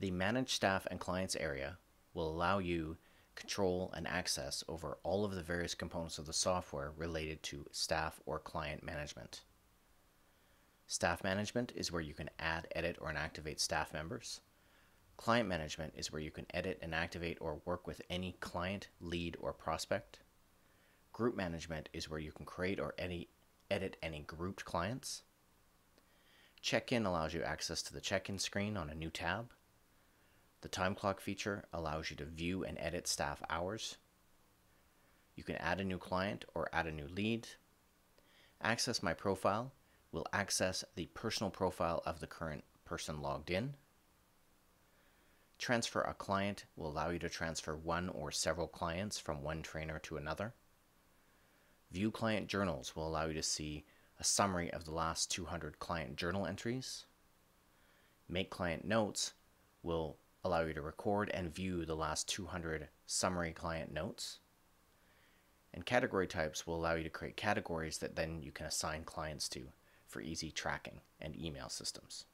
The Manage Staff and Clients area will allow you control and access over all of the various components of the software related to staff or client management. Staff management is where you can add, edit, or inactivate staff members. Client management is where you can edit and activate or work with any client, lead, or prospect. Group management is where you can create or any, edit any grouped clients. Check-in allows you access to the check-in screen on a new tab. The time clock feature allows you to view and edit staff hours. You can add a new client or add a new lead. Access My Profile will access the personal profile of the current person logged in. Transfer a client will allow you to transfer one or several clients from one trainer to another. View client journals will allow you to see a summary of the last 200 client journal entries. Make client notes will allow you to record and view the last 200 summary client notes. And category types will allow you to create categories that then you can assign clients to for easy tracking and email systems.